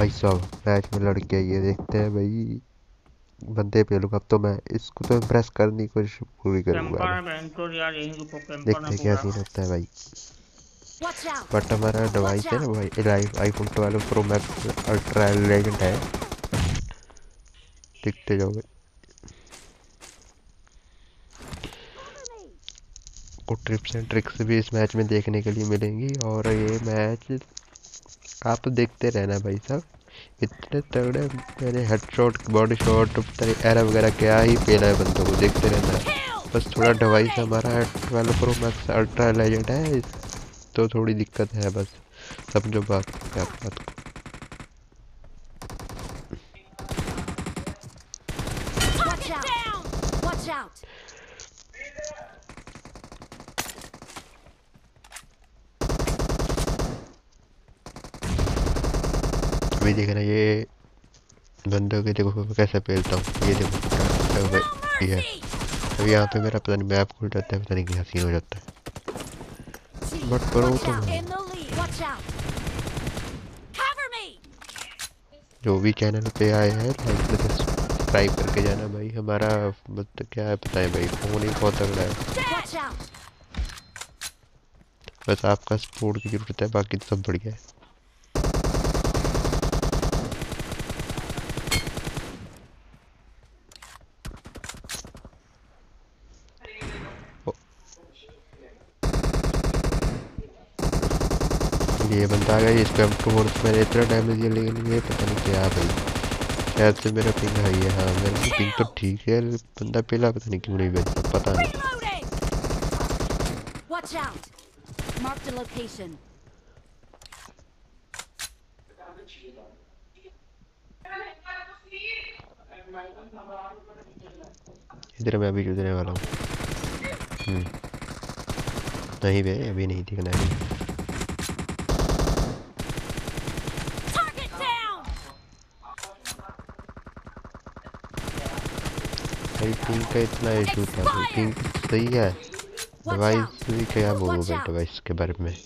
भाई साहब मैच में लड़के ये देखते हैं भाई। बंदे पे लोग अब तो मैं इसको तो इम्प्रेस करने की कोशिश पूरी करूँगा। कैंपर देखते हैं क्या सीन होता है भाई। बट हमारा डिवाइस है ना भाई iPhone twelve pro max ultra legend है। देखते जाओगे कुछ ट्रिप्स एंड ट्रिक्स भी इस मैच में देखने के लिए मिलेंगी। और ये मैच आप तो देखते रहना भाई साहब। इतने तगड़े मैंने हेड शॉट बॉडी शॉट एरा वगैरह क्या ही पेला है बंदों को, देखते रहना। बस थोड़ा डिवाइस हमारा twelve pro max ultra legend है तो थोड़ी दिक्कत है बस। समझो बात, क्या बात। को Watch out! Watch out! अभी देखना ये बंदों के देखो कैसे पेलता हूँ ये देखो ये है। अभी यहाँ पे मेरा पता नहीं मैप खुल जाता है पता नहीं क्या सीन हो जाता है। बट करो तो! जो भी चैनल पे आए हैं लाइक सब्सक्राइब करके जाना भाई हमारा मतलब क्या है पता है भाई फ़ोन ही बहुत तगड़ा है। बस आपका सपोर्ट की ज़रूरत है बाकी तो सब बढ़िया है। ये बंदा आ गया एम टू फोर्स मैंने इतना डैमेज दिया लेकिन ये पता नहीं क्या भाई। शायद से मेरा पिंग हाई है हाँ मेरा पिंग तो ठीक है बंदा पहला पता नहीं क्यों नहीं भेजता पता नहीं. इधर मैं अभी गुजरने वाला हूँ। हम्म। नहीं बे अभी नहीं दिखना है भाई पिंग का इतना इशू था भाई पिंग सही है। डिवाइस भी क्या बोलूँ भाई डिवाइस के बारे में?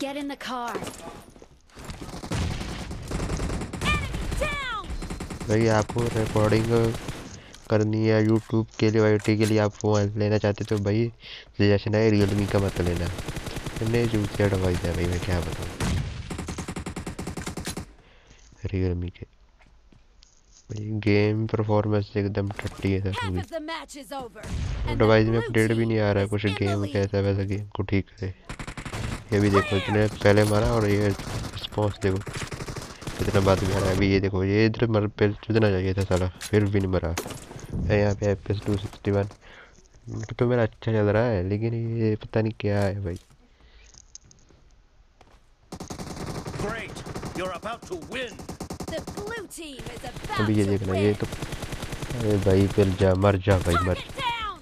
Get in the car. भाई आपको रिकॉर्डिंग करनी है यूट्यूब के लिए वाई के लिए आप फ़ोन लेना चाहते तो भाई सजेशन है रियलमी का मत लेना। मैंने जूतिया डिवाइस है भाई मैं क्या बताऊँ? रियलमी के। भाई गेम परफॉर्मेंस एकदम ठट्टी है सर डिवाइस में अपडेट भी नहीं आ रहा है कुछ गेम कैसा वैसा गेम को ठीक करे ये भी देखो इतने पहले मारा और ये रिस्पॉन्स देखो। इतना बाद में आ रहा है अभी ये देखो ये इधर मर पे चुदना चाहिए था सारा फिर भी नहीं मरा। है यहाँ पे F S two sixty one तो मेरा अच्छा चल रहा है लेकिन ये पता नहीं क्या है भाई। Great! You're about to win! अभी ये to देखना ये तो अरे भाई फिर जा मर जा भाई मर!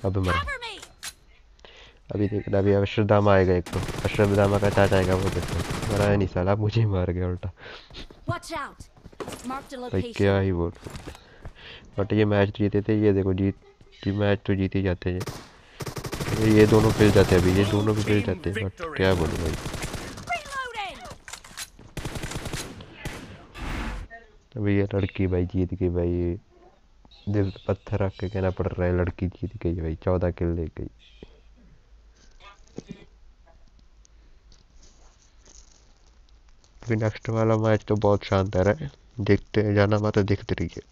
अब मरा! अभी देखना अभी अश्रदामा आएगा एक तो। अश्रदामा का चाचा आएगा वो देखो मरा नहीं साला मुझे ही मार गया उल्टा। भाई क्या ही बोल। बट ये मैच जीते थे ये देखो जीत ये मैच तो जीते जाते हैं। ये ये दोनों पिल जाते हैं अभी ये दोनों भी पिल जाते हैं बट क्या बोलूँ भाई। अभी ये लड़की भाई जीत गई भाई। दिल पत्थर रख के कहना पड़ रहा है, लड़की जीत गई भाई, चौदह किल ले गई। नेक्स्ट वाला मैच तो बहुत शानदार है, देखते जाना जाना मत देखते रहिए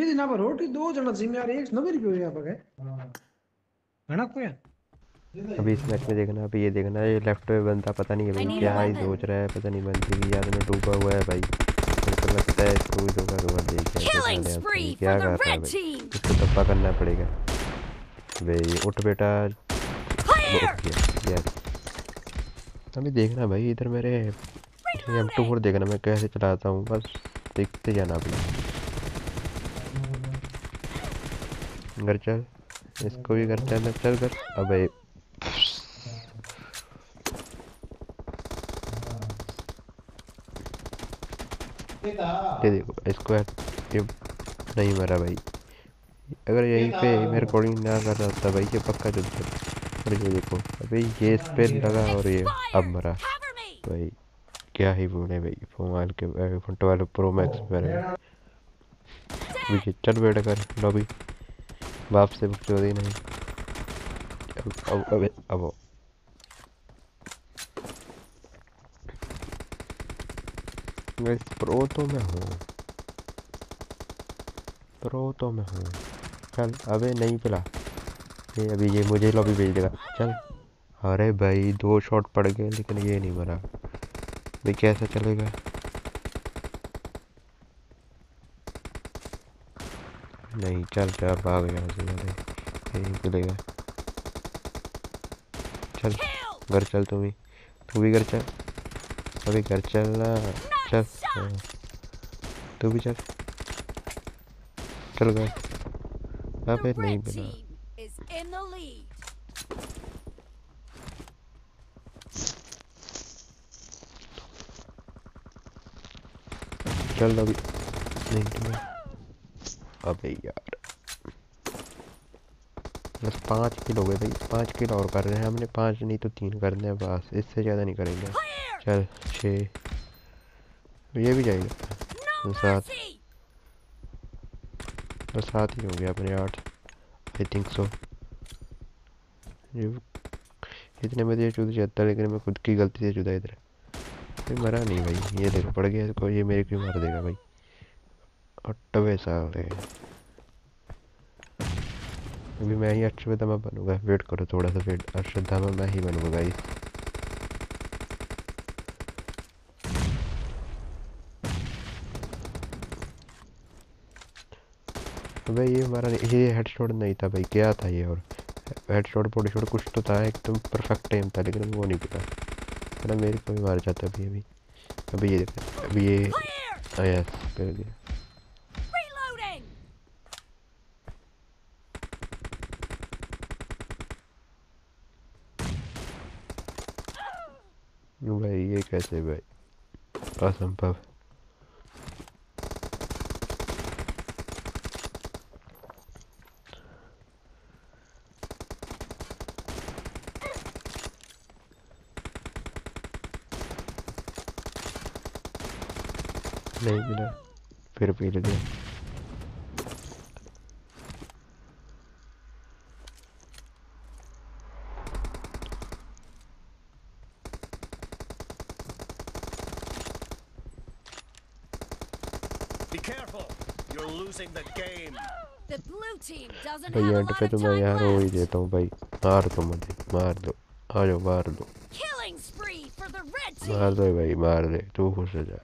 जी ना पर रोटी दो जना जिम्मेदार एक नबे रुपये यहाँ पर घना कोई अभी इस मैच में देखना अभी ये देखना ये लेफ़्ट में बंदा पता नहीं है भाई क्या ही सोच रहा है पता नहीं बंदे की याद में डूबा हुआ है भाई मेरे लगता है इसको भी धोखा धोखा दे के क्या कर रहा है भाई! इसको दब्बा करना पड़ेगा भाई उठ बेटा अभी देखना भाई इधर मेरे एम टू फोर देखना मैं कैसे चलाता हूँ बस देखते जाना अभी घर चल। इसको भी घर चल चल कर अबे ये देखो इसको ये नहीं मरा भाई। अगर यहीं पे मैं रिकॉर्डिंग ना कर रहा होता भाई ये पक्का चल और ये देखो अबे ये इस पे लगा और ये अब मरा। भाई क्या ही बोले भाई मोबाइल के फ्रंट वाले प्रो मैक्स पर है चल बैठ कर लॉबी बाप से बकचोदी नहीं। अब अब अबे अब। आओ। Guys, प्रो तो मैं हूँ। प्रो तो मैं हूँ। चल अबे नहीं पिला। ये अभी ये मुझे लॉबी भेज देगा। चल। अरे भाई दो शॉट पड़ गए लेकिन ये नहीं मरा भाई कैसा चलेगा? नहीं, चल चल भाग मेरे यही चलेगा चल, घर चल तू भी। तू भी घर चल। अभी घर चल चल। तू भी चल। चल घर। अबे नहीं बना. चल अभी। नहीं तो मैं अबे यार। बस पाँच किल हो गए भाई, पाँच किल और कर रहे हैं हमने, पाँच नहीं तो तीन करने हैं, बस। इससे ज़्यादा नहीं करेंगे! चल, छः। ये भी जाएगा सात! बस सात ही हो गया अपने आठ। आई थिंक सो इतने में तो ये चुद जाता लेकिन मैं खुद की गलती से चुदा इधर। मरा नहीं भाई। ये देखो, पड़ गया इसको। ये मेरे को मार देगा भाई। अट्ठवे साल है। अभी मैं ही अश्वत्थामा बनूँगा। वेट करो थोड़ा सा वेट अश्वत्थामा मैं ही बनूँगा गाइस अबे ये हमारा ये हेडशॉट नहीं था भाई क्या था ये और? हेडशॉट बॉडी शॉट कुछ तो था एकदम तो परफेक्ट टाइम था लेकिन वो नहीं पता है ना मेरे को भी मार जाता अभी अभी। अभी ये अभी ये! आया कर दिया। भाई ये कैसे भाई असंभव नहीं मिला फिर पी losing the game. The blue team doesn't भाई have a एंड lot पे of तो मैं time यार हो ही left. देता हूँ भाई मार दो मुझे मार दो आ जाओ मार दो Killing spree for the red मार team. दो भाई मार दे तू खुश हो जा